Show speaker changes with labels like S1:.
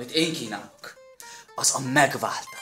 S1: Amit én kínálok, az a megváltás.